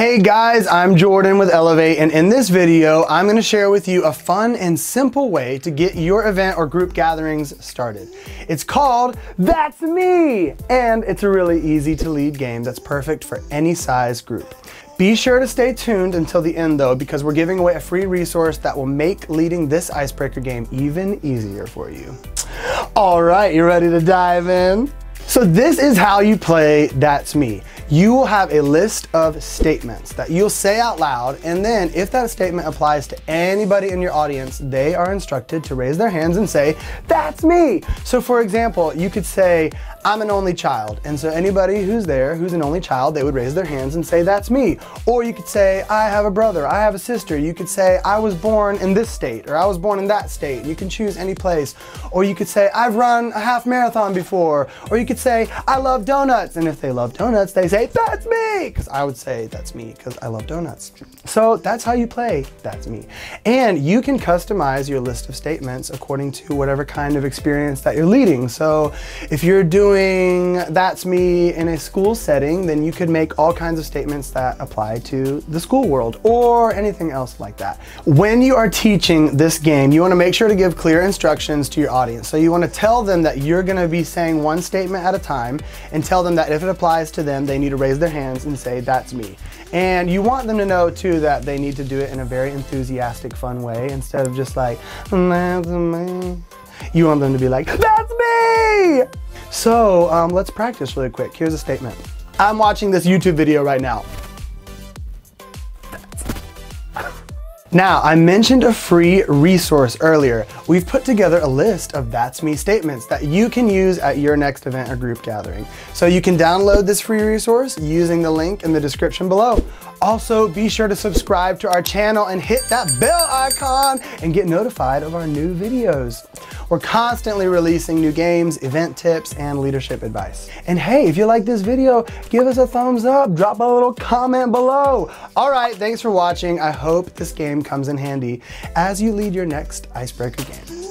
Hey guys, I'm Jordan with Elevate and in this video, I'm gonna share with you a fun and simple way to get your event or group gatherings started. It's called That's Me! And it's a really easy to lead game that's perfect for any size group. Be sure to stay tuned until the end though, because we're giving away a free resource that will make leading this icebreaker game even easier for you. All right, you ready to dive in? So this is how you play That's Me you will have a list of statements that you'll say out loud. And then if that statement applies to anybody in your audience, they are instructed to raise their hands and say, that's me. So for example, you could say, I'm an only child. And so anybody who's there who's an only child, they would raise their hands and say, that's me. Or you could say, I have a brother, I have a sister. You could say, I was born in this state or I was born in that state. You can choose any place. Or you could say, I've run a half marathon before. Or you could say, I love donuts. And if they love donuts, they say, that's me, because I would say that's me because I love donuts. So that's how you play, that's me. And you can customize your list of statements according to whatever kind of experience that you're leading. So if you're doing that's me in a school setting, then you could make all kinds of statements that apply to the school world or anything else like that. When you are teaching this game, you wanna make sure to give clear instructions to your audience. So you wanna tell them that you're gonna be saying one statement at a time and tell them that if it applies to them, they need to raise their hands and say, that's me. And you want them to know too that they need to do it in a very enthusiastic, fun way instead of just like, that's me. You want them to be like, that's me! So um, let's practice really quick. Here's a statement. I'm watching this YouTube video right now. Now, I mentioned a free resource earlier. We've put together a list of That's Me statements that you can use at your next event or group gathering. So you can download this free resource using the link in the description below. Also, be sure to subscribe to our channel and hit that bell icon and get notified of our new videos. We're constantly releasing new games, event tips, and leadership advice. And hey, if you like this video, give us a thumbs up, drop a little comment below. All right, thanks for watching. I hope this game comes in handy as you lead your next icebreaker game.